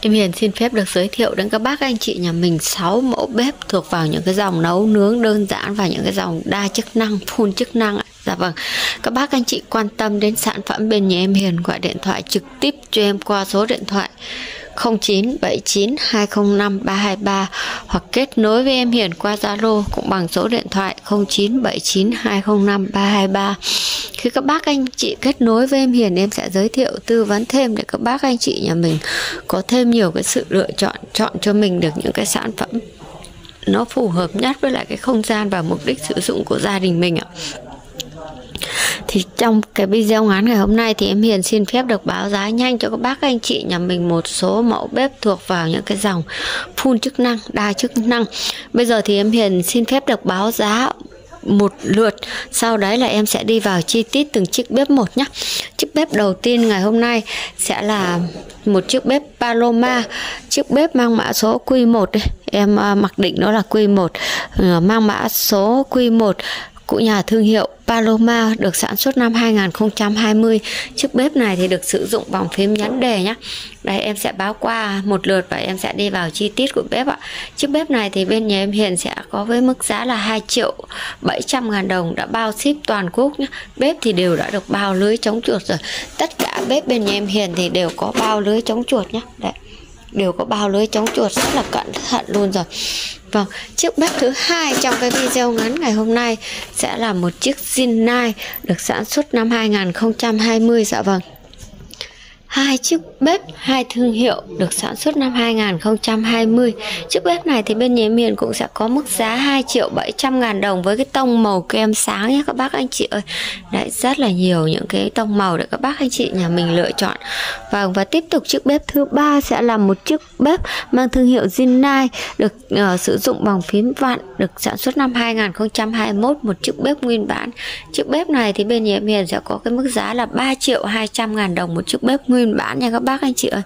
Em Hiền xin phép được giới thiệu đến các bác anh chị nhà mình 6 mẫu bếp thuộc vào những cái dòng nấu nướng đơn giản và những cái dòng đa chức năng, full chức năng. Dạ vâng, các bác anh chị quan tâm đến sản phẩm bên nhà em Hiền gọi điện thoại trực tiếp cho em qua số điện thoại 0979 205 323 hoặc kết nối với em Hiền qua Zalo cũng bằng số điện thoại 0979 205 323. Khi các bác anh chị kết nối với em Hiền, em sẽ giới thiệu tư vấn thêm để các bác anh chị nhà mình có thêm nhiều cái sự lựa chọn chọn cho mình được những cái sản phẩm nó phù hợp nhất với lại cái không gian và mục đích sử dụng của gia đình mình ạ thì trong cái video ngắn ngày hôm nay thì em Hiền xin phép được báo giá nhanh cho các bác anh chị. Nhà mình một số mẫu bếp thuộc vào những cái dòng phun chức năng, đa chức năng. Bây giờ thì em Hiền xin phép được báo giá một lượt. Sau đấy là em sẽ đi vào chi tiết từng chiếc bếp một nhé chiếc bếp đầu tiên ngày hôm nay sẽ là một chiếc bếp Paloma. Chiếc bếp mang mã số Q1 đây em à, mặc định nó là Q1 ờ, mang mã số Q1 cụ nhà thương hiệu Paloma được sản xuất năm 2020 chiếc bếp này thì được sử dụng bằng phím nhấn đề nhé đây, em sẽ báo qua một lượt và em sẽ đi vào chi tiết của bếp ạ. Chiếc bếp này thì bên nhà em Hiền sẽ có với mức giá là 2 triệu 700 ngàn đồng, đã bao ship toàn quốc nhé bếp thì đều đã được bao lưới chống chuột rồi. Tất cả bếp bên nhà em Hiền thì đều có bao lưới chống chuột nhé đây đều có bao lưới chống chuột rất là cẩn thận luôn rồi. Vâng, chiếc bếp thứ hai trong cái video ngắn ngày hôm nay sẽ là một chiếc Zinai được sản xuất năm 2020 dạ vâng hai chiếc bếp hai thương hiệu được sản xuất năm 2020 chiếc bếp này thì bên nhà miền cũng sẽ có mức giá 2 triệu 700 ngàn đồng với cái tông màu kem sáng nhé các bác anh chị ơi. Đấy rất là nhiều những cái tông màu để các bác anh chị nhà mình lựa chọn. Và và tiếp tục chiếc bếp thứ ba sẽ là một chiếc bếp mang thương hiệu Zinai được uh, sử dụng bằng phím vặn được sản xuất năm 2021 một chiếc bếp nguyên bản. Chiếc bếp này thì bên nhà em Hiền sẽ có cái mức giá là 3 triệu 200 ngàn đồng một chiếc bếp nguyên bản nha các bác, anh chị ơi.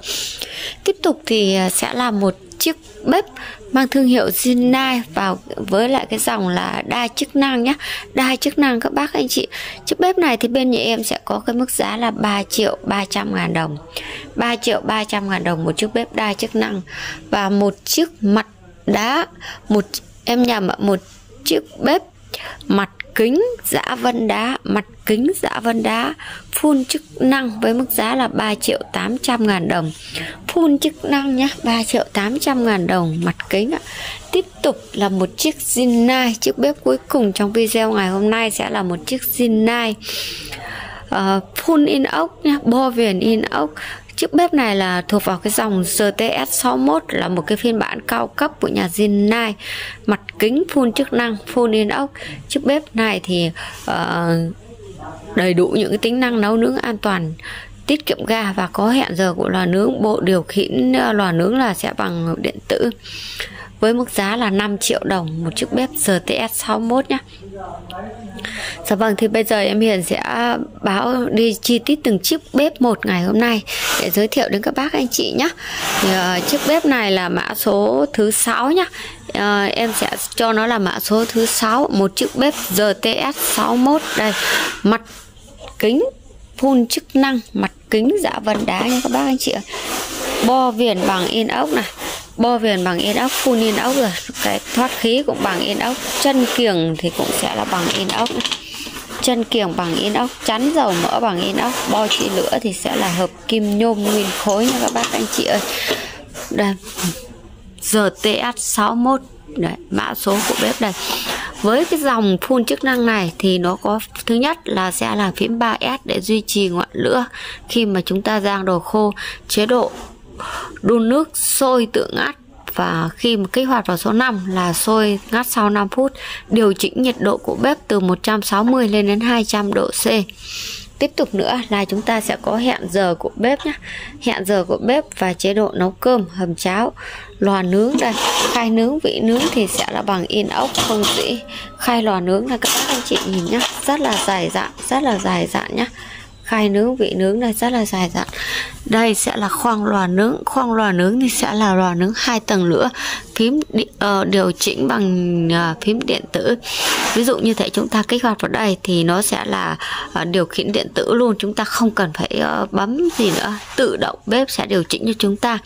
Tiếp tục thì à, sẽ là một chiếc bếp mang thương hiệu Zinai vào với lại cái dòng là đa chức năng nhé đa chức năng các bác, anh chị. Chiếc bếp này thì bên nhà em sẽ có cái mức giá là 3 triệu 300 ngàn đồng. 3 triệu 300 ngàn đồng một chiếc bếp đa chức năng. Và một chiếc mặt đá, một em nhầm một chiếc bếp mặt kính giã vân đá mặt kính giã vân đá phun chức năng với mức giá là 3 triệu 800 ngàn đồng. Phun chức năng nhé 3 triệu 800 ngàn đồng mặt kính ạ. Tiếp tục là một chiếc Zinai chiếc bếp cuối cùng trong video ngày hôm nay sẽ là một chiếc Zinai uh, ờ, phun in ốc nhé bo viền in ốc Chiếc bếp này là thuộc vào cái dòng GTS61 là một cái phiên bản cao cấp của nhà Rinnai mặt kính phun chức năng phun inox. Chiếc bếp này thì uh, đầy đủ những cái tính năng nấu nướng an toàn tiết kiệm ga và có hẹn giờ của lò nướng bộ điều khiển ờ, lò nướng là sẽ bằng điện tử với mức giá là 5 triệu đồng một chiếc bếp GTS 61 nhé Dạ vâng thì bây giờ em Hiền sẽ báo đi chi tiết từng chiếc bếp một ngày hôm nay để giới thiệu đến các bác anh chị nhé thì, uh, chiếc bếp này là mã số thứ 6 nhé uh, em sẽ cho nó là mã số thứ 6 một chiếc bếp GTS 61 đây mặt kính phun chức năng mặt kính dạ vân đá nha các bác anh chị bo viền bằng inox này bo viền bằng inox phun inox rồi. Cái thoát khí cũng bằng inox chân kiềng thì cũng sẽ là bằng inox chân kiềng bằng inox chắn dầu mỡ bằng inox bo trị lửa thì sẽ là hợp kim nhôm nguyên khối nha các bác anh chị ơi. Đây. GTS 61 Đấy, mã số của bếp đây. Với cái dòng phun chức năng này thì nó có thứ nhất là sẽ là phím 3S để duy trì ngọn lửa khi mà chúng ta rang đồ khô. Chế độ đun nước sôi tự ngắt. Và khi mà kích hoạt vào số 5 là sôi ngắt sau 5 phút, điều chỉnh nhiệt độ của bếp từ 160 lên đến 200 độ C. Tiếp tục nữa là chúng ta sẽ có hẹn giờ của bếp nhé. Hẹn giờ của bếp và chế độ nấu cơm, hầm cháo, lò nướng đây. Khai nướng, vị nướng thì sẽ là bằng inox không dĩ. Khai lò nướng là các bác anh chị nhìn nhá rất là dài dạn, rất là dài dạn nhá khai nướng vị nướng này rất là dài dặn. Đây sẽ là khoang lò nướng. Khoang lò nướng thì sẽ là lò nướng hai tầng lửa phím uh, điều chỉnh bằng uh, phím điện tử. Ví dụ như thế chúng ta kích hoạt vào đây thì nó sẽ là uh, điều khiển điện tử luôn. Chúng ta không cần phải uh, bấm gì nữa. Tự động bếp sẽ điều chỉnh cho chúng ta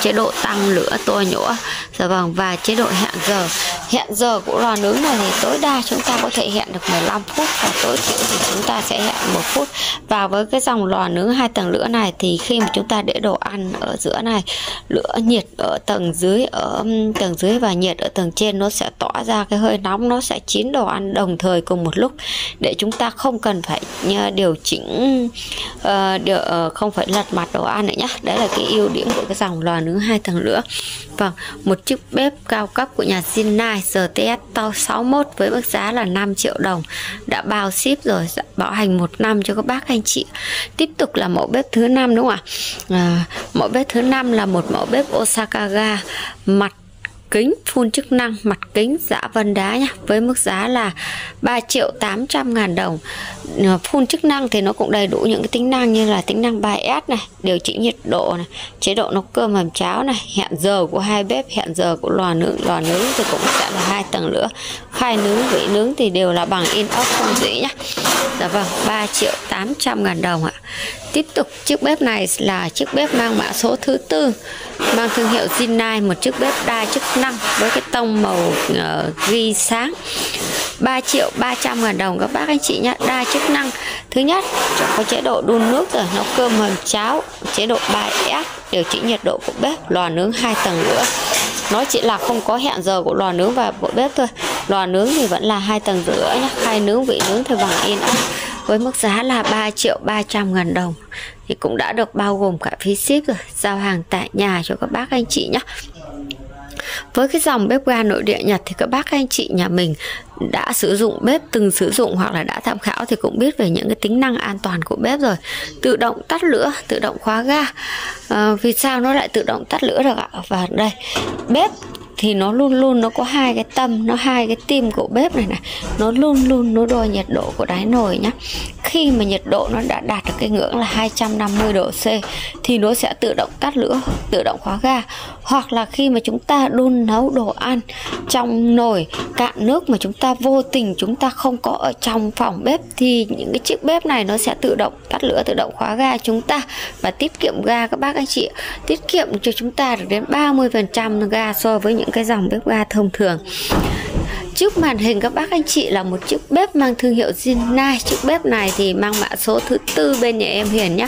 chế độ tăng lửa tua nhũa. Dạ vâng và chế độ hẹn giờ. Hẹn giờ của lò nướng này thì tối đa chúng ta có thể hẹn được 15 phút và tối thiểu thì chúng ta sẽ hẹn một phút. Và với cái dòng lò nướng hai tầng lửa này thì khi mà chúng ta để đồ ăn ở giữa này, lửa nhiệt ở tầng dưới, ở tầng dưới và nhiệt ở tầng trên nó sẽ tỏa ra cái hơi nóng, nó sẽ chín đồ ăn đồng thời cùng một lúc để chúng ta không cần phải điều chỉnh uh, được uh, không phải lật mặt đồ ăn nữa nhé đấy là cái ưu điểm của cái dòng lò nướng hai tầng lửa vâng một chiếc bếp cao cấp của nhà Sinai GTS to 61 với mức giá là 5 triệu đồng. Đã bao ship rồi dạ, bảo hành một năm cho các bác anh chị. Tiếp tục là mẫu bếp thứ năm đúng không ạ? À, mẫu bếp thứ năm là một mẫu bếp Osaka ga mặt kính, phun chức năng, mặt kính dạ vân đá nhá. Với mức giá là 3 triệu 800 ngàn đồng. Ờ, phun chức năng thì nó cũng đầy đủ những cái tính năng như là tính năng 3S này, điều chỉnh nhiệt độ này, chế độ nấu cơm hầm cháo này, hẹn giờ của hai bếp, hẹn giờ của lò nướng lò nướng thì cũng sẽ là hai tầng nữa khai nướng vị nướng thì đều là bằng inox không dĩ nhá dạ vâng 3 triệu 800 ngàn đồng ạ. Tiếp tục chiếc bếp này là chiếc bếp mang mã số thứ tư mang thương hiệu Zinai một chiếc bếp đa chức năng với cái tông màu uh, ghi sáng. 3 triệu 300 ngàn đồng các bác anh chị nhé đa chức năng. Thứ nhất có chế độ đun nước rồi nấu cơm hầm cháo chế độ 3S điều chỉnh nhiệt độ của bếp lò nướng hai tầng nữa. Nó chỉ là không có hẹn giờ của lò nướng và bộ bếp thôi lò nướng thì vẫn là hai tầng rưỡi nhé hai nướng vị nướng thì bằng inox với mức giá là 3 triệu 300 ngàn đồng. Thì cũng đã được bao gồm cả phí ship rồi giao hàng tại nhà cho các bác anh chị nhé với cái dòng bếp ga nội địa Nhật thì các bác anh chị nhà mình đã sử dụng bếp từng sử dụng hoặc là đã tham khảo thì cũng biết về những cái tính năng an toàn của bếp rồi. Tự động tắt lửa tự động khóa ga. À, vì sao nó lại tự động tắt lửa được ạ? Và đây bếp thì nó luôn luôn nó có hai cái tâm, nó hai cái tim của bếp này này. Nó luôn luôn nó đo nhiệt độ của đáy nồi nhá. Khi mà nhiệt độ nó đã đạt được cái ngưỡng là 250 độ C thì nó sẽ tự động tắt lửa, tự động khóa ga. Hoặc là khi mà chúng ta đun nấu đồ ăn trong nồi, cạn nước mà chúng ta vô tình chúng ta không có ở trong phòng bếp thì những cái chiếc bếp này nó sẽ tự động tắt lửa, tự động khóa ga chúng ta và tiết kiệm ga. Các bác anh chị tiết kiệm cho chúng ta được đến 30% ga so với những cái dòng bếp ga thông thường. Trước màn hình các bác anh chị là một chiếc bếp mang thương hiệu Jinai. Chiếc bếp này thì mang mã số thứ tư bên nhà em Hiền nhé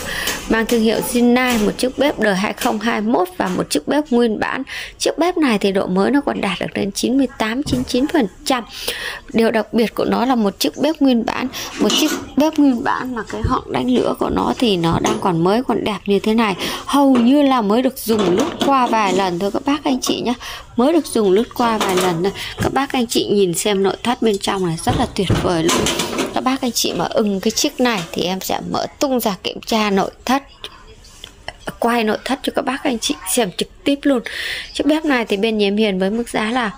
Mang thương hiệu Zinai một chiếc bếp đời 2021 và một chiếc bếp nguyên bản. Chiếc bếp này thì độ mới nó còn đạt được đến 98-99% Điều đặc biệt của nó là một chiếc bếp nguyên bản. Một chiếc bếp nguyên bản mà cái họng đánh lửa của nó thì nó đang còn mới, còn đẹp như thế này. Hầu như là mới được dùng lướt qua vài lần thôi, các bác anh chị nhé Mới được dùng lướt qua vài lần thôi. Các bác anh chị nhìn xem nội thất bên trong này rất là tuyệt vời luôn các bác, anh chị mà ưng cái chiếc này thì em sẽ mở tung ra kiểm tra nội thất, quay nội thất cho các bác, anh chị xem trực tiếp luôn. Chiếc bếp này thì bên nhiễm hiền với mức giá là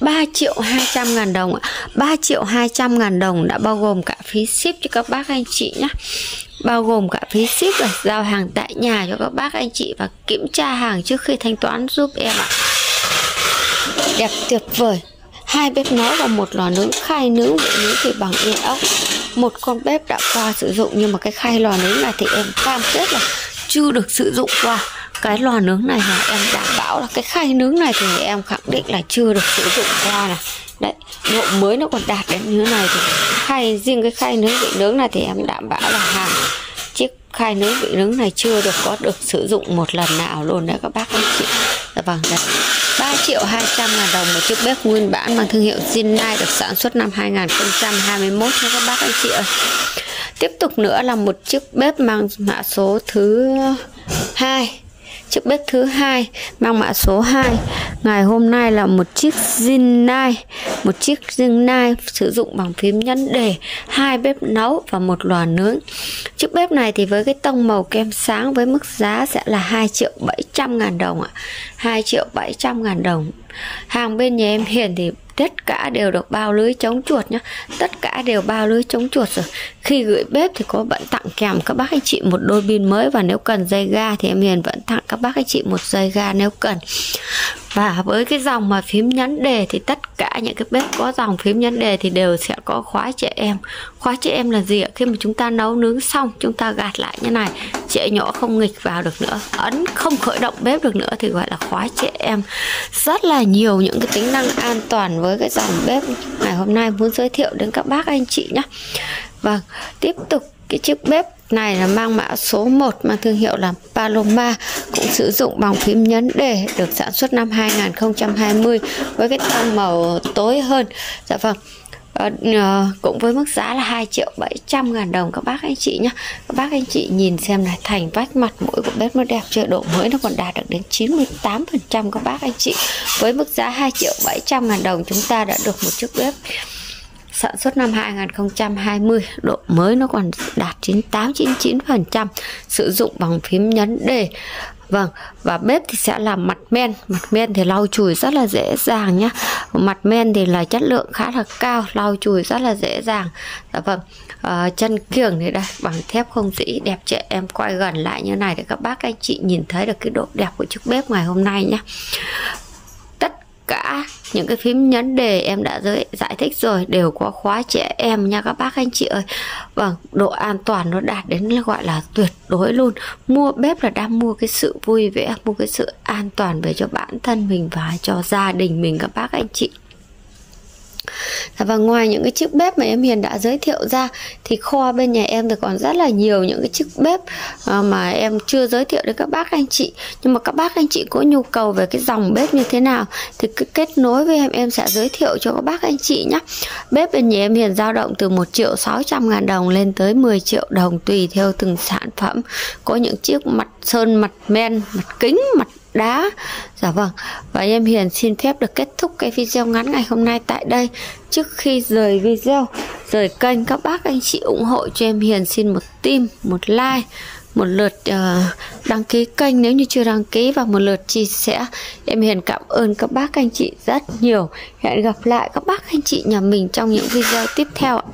3 triệu 200 ngàn đồng 3 triệu 200 ngàn đồng đã bao gồm cả phí ship cho các bác, anh chị nhé bao gồm cả phí ship và giao hàng tại nhà cho các bác, anh chị, và kiểm tra hàng trước khi thanh toán giúp em ạ. Đẹp tuyệt vời hai bếp nấu và một lò nướng khay nướng vị nướng thì bằng inox. Một con bếp đã qua sử dụng nhưng mà cái khay lò nướng này thì em cam kết là chưa được sử dụng qua. Cái lò nướng này là em đảm bảo là cái khay nướng này thì em khẳng định là chưa được sử dụng qua này đấy, độ mới nó còn đạt đến như thế này thì khay, riêng cái khay nướng vị nướng này thì em đảm bảo là hàng chiếc khay nướng vị nướng này chưa được có được sử dụng một lần nào luôn đấy các bác anh chị dạ vâng dạ. đây. 3 triệu 200 ngàn đồng một chiếc bếp nguyên bản bằng thương hiệu Zinai được sản xuất năm 2021 nha các bác, anh chị ơi. Tiếp tục nữa là một chiếc bếp mang mã số thứ 2 chiếc bếp thứ hai, mang mã số 2 ngày hôm nay là một chiếc Zinai một chiếc Zinai sử dụng bằng phím nhấn đề, hai bếp nấu và một lò nướng. Chiếc bếp này thì với cái tông màu kem sáng với mức giá sẽ là 2 triệu 700 ngàn đồng ạ. 2 triệu 700 ngàn đồng. Hàng bên nhà em Hiền thì tất cả đều được bao lưới chống chuột nhá. Tất cả đều bao lưới chống chuột rồi. Khi gửi bếp thì có vẫn tặng kèm các bác anh chị một đôi pin mới và nếu cần dây ga thì em hiền vẫn tặng các bác anh chị một dây ga nếu cần và với cái dòng mà phím nhấn đề thì tất cả những cái bếp có dòng phím nhấn đề thì đều sẽ có khóa trẻ em. Khóa trẻ em là gì ạ? Khi mà chúng ta nấu nướng xong, chúng ta gạt lại như này trẻ nhỏ không nghịch vào được nữa, ấn không khởi động bếp được nữa thì gọi là khóa trẻ em. Rất là nhiều những cái tính năng an toàn với cái dòng bếp ngày hôm nay muốn giới thiệu đến các bác anh chị nhé vâng tiếp tục cái chiếc bếp này là mang mã số 1 mang thương hiệu là Paloma cũng sử dụng bằng phím nhấn đề được sản xuất năm 2020 với cái tông màu tối hơn. Dạ vâng. À, cũng với mức giá là 2 triệu 700 ngàn đồng. Các bác anh chị nhé Các bác anh chị nhìn xem này thành vách mặt mũi của bếp nó đẹp chưa? Độ mới nó còn đạt được đến 98% các bác anh chị. Với mức giá 2 triệu 700 ngàn đồng chúng ta đã được một chiếc bếp sản xuất năm 2020 độ mới nó còn đạt 98 99% sử dụng bằng phím nhấn đề Vâng, và bếp thì sẽ là mặt men. Mặt men thì lau chùi rất là dễ dàng nhé Mặt men thì là chất lượng khá là cao Lau chùi rất là dễ dàng. Dạ vâng, à, chân kiềng thì đây Bằng thép không dĩ đẹp trẻ Em quay gần lại như này để các bác anh chị nhìn thấy được cái độ đẹp của chiếc bếp ngày hôm nay nhé những cái phím nhấn đề em đã giới, giải thích rồi đều có khóa trẻ em nha các bác anh chị ơi. Vâng độ an toàn nó đạt đến là gọi là tuyệt đối luôn. Mua bếp là đang mua cái sự vui vẻ mua cái sự an toàn về cho bản thân mình và cho gia đình mình các bác anh chị và ngoài những cái chiếc bếp mà em Hiền đã giới thiệu ra, thì kho bên nhà em thì còn rất là nhiều những cái chiếc bếp ờ, mà em chưa giới thiệu đến các bác anh chị. Nhưng mà các bác anh chị có nhu cầu về cái dòng bếp như thế nào thì cứ kết nối với em em sẽ giới thiệu cho các bác anh chị nhé. Bếp bên nhà em Hiền dao động từ 1 triệu 600 ngàn đồng lên tới 10 triệu đồng tùy theo từng sản phẩm. Có những chiếc mặt sơn, mặt men, mặt kính, mặt đá. Dạ vâng và em Hiền xin phép được kết thúc cái video ngắn ngày hôm nay tại đây. Trước khi rời video rời kênh các bác anh chị ủng hộ cho em Hiền xin một tim một like một lượt uh, đăng ký kênh nếu như chưa đăng ký và một lượt chia sẻ. Em Hiền cảm ơn các bác anh chị rất nhiều. Hẹn gặp lại các bác anh chị nhà mình trong những video tiếp theo ạ.